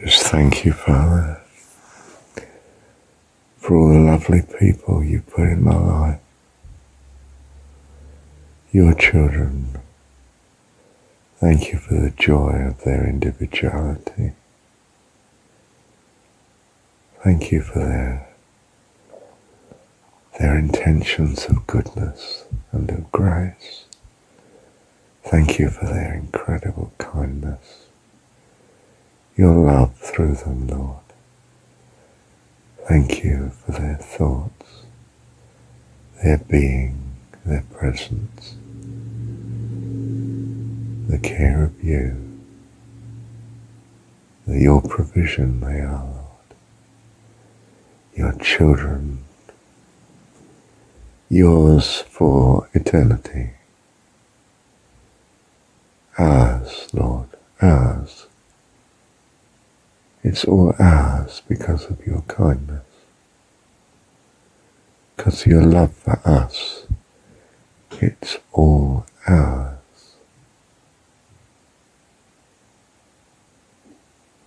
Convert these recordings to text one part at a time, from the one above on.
Just thank you, Father, for all the lovely people you put in my life. Your children. Thank you for the joy of their individuality. Thank you for their their intentions of goodness and of grace. Thank you for their incredible kindness, your love through them, Lord. Thank you for their thoughts, their being, their presence, the care of you, that your provision they are, Lord, your children yours for eternity. Ours, Lord, ours. It's all ours because of your kindness, because of your love for us. It's all ours.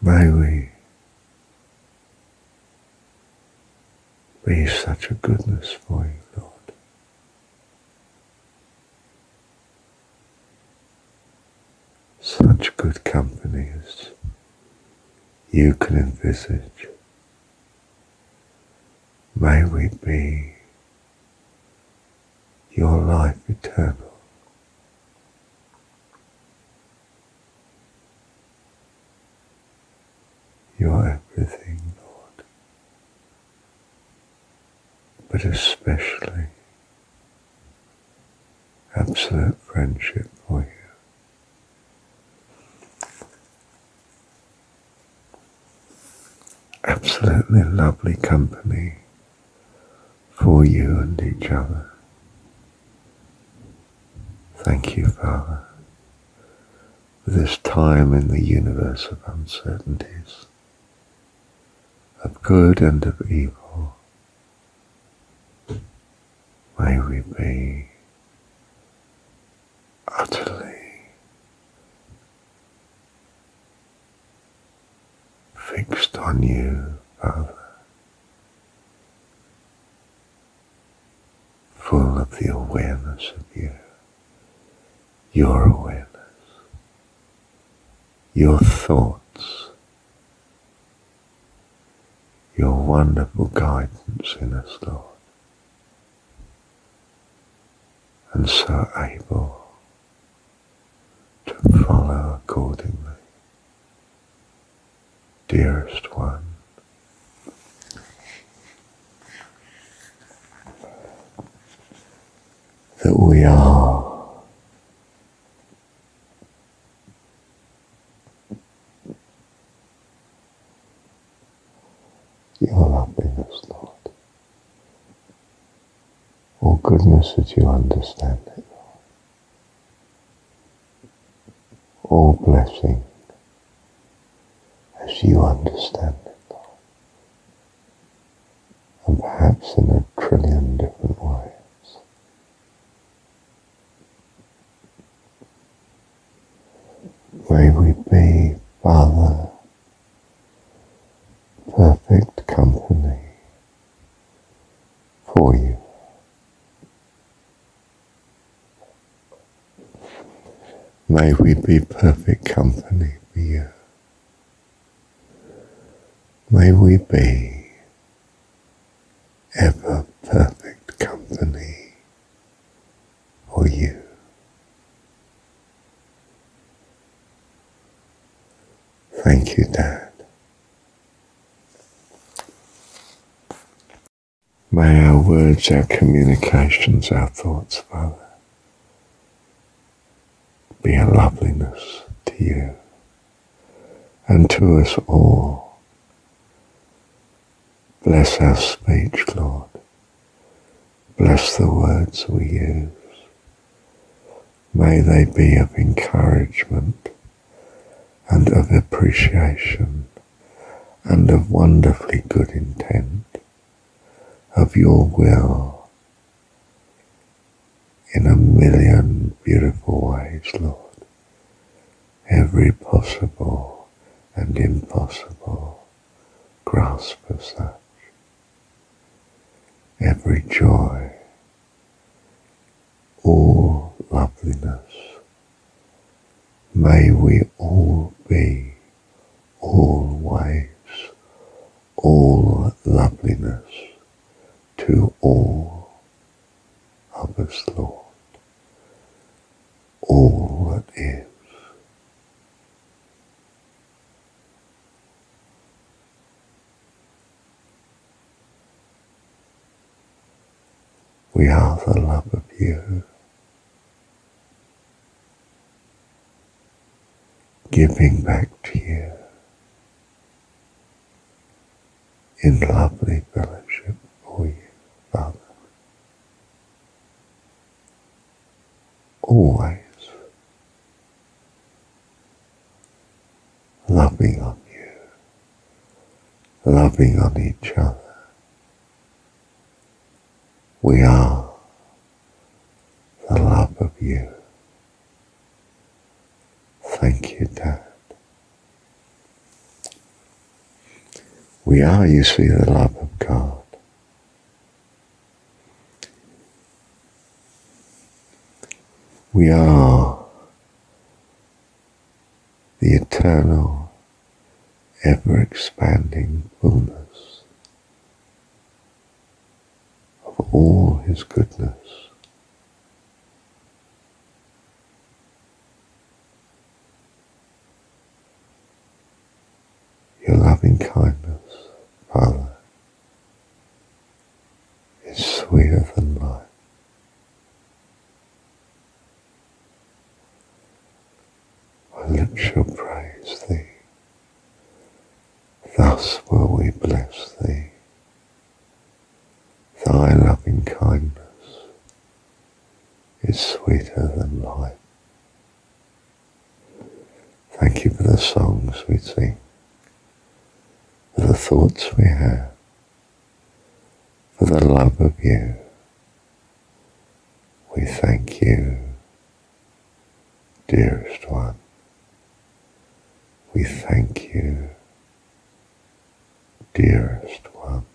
May we be such a goodness for you, Lord. such good company as you can envisage. May we be your life eternal. Your everything, Lord, but especially absolute friendship for you. Absolutely lovely company for you and each other. Thank you, Father, for this time in the universe of uncertainties, of good and of evil. May we be utterly fixed on you, Father, full of the awareness of you, your awareness, your thoughts, your wonderful guidance in us, Lord, and so able to follow accordingly. Dearest one. That we are your happiness, Lord. All goodness that you understand it. All blessing as you understand it. And perhaps in a trillion different ways. May we be, Father, perfect company for you. May we be perfect company for you. May we be ever perfect company for you. Thank you, Dad. May our words, our communications, our thoughts, Father, be a loveliness to you and to us all. Bless our speech, Lord. Bless the words we use. May they be of encouragement and of appreciation and of wonderfully good intent of your will in a million beautiful ways, Lord. Every possible and impossible grasp of such. Every joy, all loveliness, may we all be always all loveliness to all of us, Lord, all that is. We are the love of you. Giving back to you in lovely fellowship for you, Father. Always loving on you, loving on each other. We are the love of you. Thank you, Dad. We are, you see, the love of God. We are the eternal, ever expanding fullness of all His goodness. Your loving kindness, Father, is sweeter than life. Lips shall praise thee. Thus will we bless thee. Thy loving kindness is sweeter than life. Thank you for the songs we sing, for the thoughts we have, for the love of you. We thank you, dearest one. We thank you, dearest one.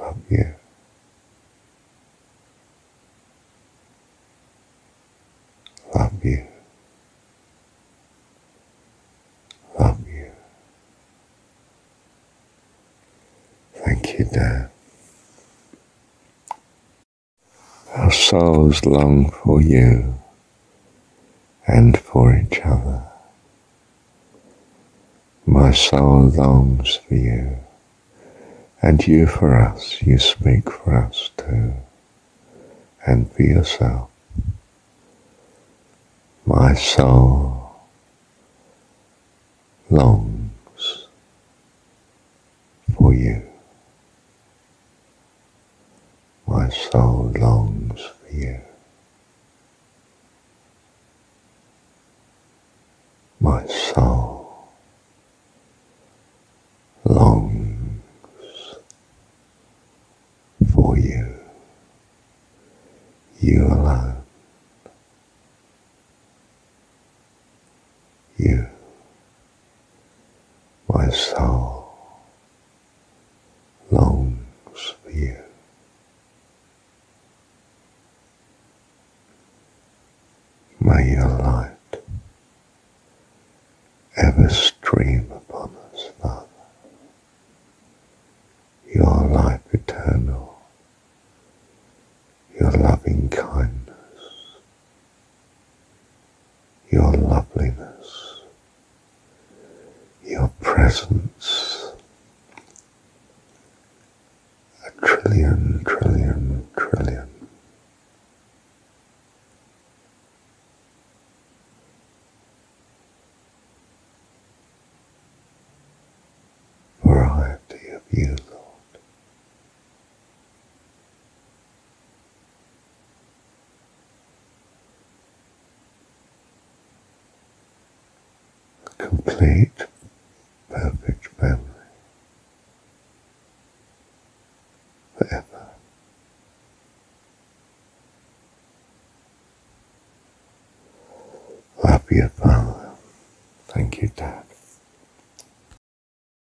Love you. Love you. Love you. Thank you, Dad. Our souls long for you and for each other. My soul longs for you, and you for us. You speak for us too, and for yourself. My soul longs for you. My soul longs for you. My soul longs for you. You alone. You. My soul longs for you. May your light ever stream upon us, Father. Your life eternal, your loving kindness, your loveliness, your presence, a trillion, trillion, trillion variety of you, Lord. Complete, perfect memory forever. Love be a father. Thank you, Dad.